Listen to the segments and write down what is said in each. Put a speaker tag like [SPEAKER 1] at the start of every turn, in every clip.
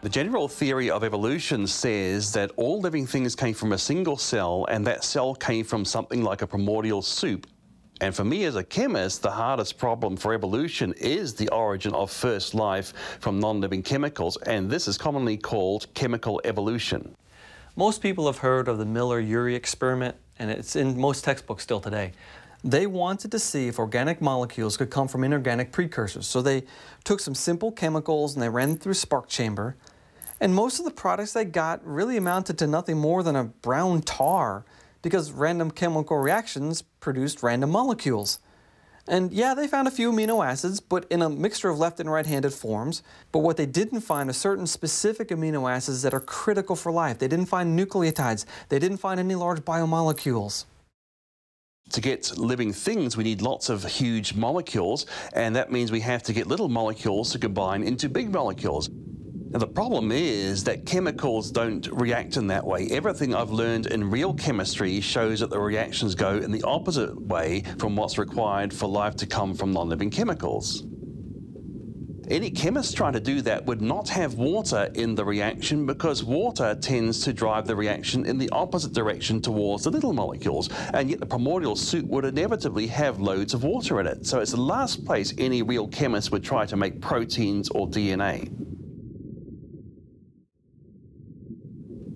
[SPEAKER 1] The general theory of evolution says that all living things came from a single cell, and that cell came from something like a primordial soup. And for me as a chemist, the hardest problem for evolution is the origin of first life from non living chemicals, and this is commonly called chemical evolution.
[SPEAKER 2] Most people have heard of the Miller Urey experiment, and it's in most textbooks still today. They wanted to see if organic molecules could come from inorganic precursors. So they took some simple chemicals and they ran them through a spark chamber. And most of the products they got really amounted to nothing more than a brown tar because random chemical reactions produced random molecules. And yeah, they found a few amino acids, but in a mixture of left and right-handed forms. But what they didn't find are certain specific amino acids that are critical for life. They didn't find nucleotides. They didn't find any large biomolecules
[SPEAKER 1] to get living things, we need lots of huge molecules, and that means we have to get little molecules to combine into big molecules. Now, the problem is that chemicals don't react in that way. Everything I've learned in real chemistry shows that the reactions go in the opposite way from what's required for life to come from non living chemicals. Any chemist trying to do that would not have water in the reaction because water tends to drive the reaction in the opposite direction towards the little molecules. And yet the primordial soup would inevitably have loads of water in it. So it's the last place any real chemist would try to make proteins or DNA.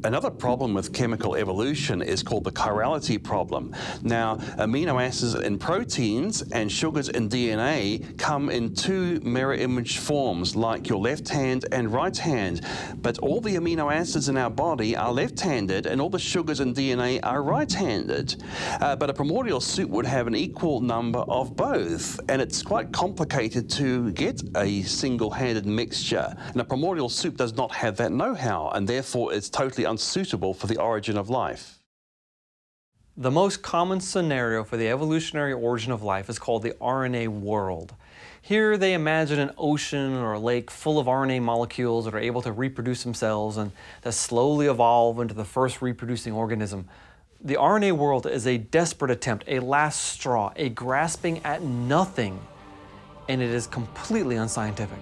[SPEAKER 1] Another problem with chemical evolution is called the chirality problem. Now, amino acids in proteins and sugars in DNA come in two mirror image forms, like your left hand and right hand. But all the amino acids in our body are left handed, and all the sugars in DNA are right handed. Uh, but a primordial soup would have an equal number of both, and it's quite complicated to get a single handed mixture. And a primordial soup does not have that know how, and therefore it's totally unsuitable for the origin of life.
[SPEAKER 2] The most common scenario for the evolutionary origin of life is called the RNA world. Here they imagine an ocean or a lake full of RNA molecules that are able to reproduce themselves and that slowly evolve into the first reproducing organism. The RNA world is a desperate attempt, a last straw, a grasping at nothing, and it is completely unscientific.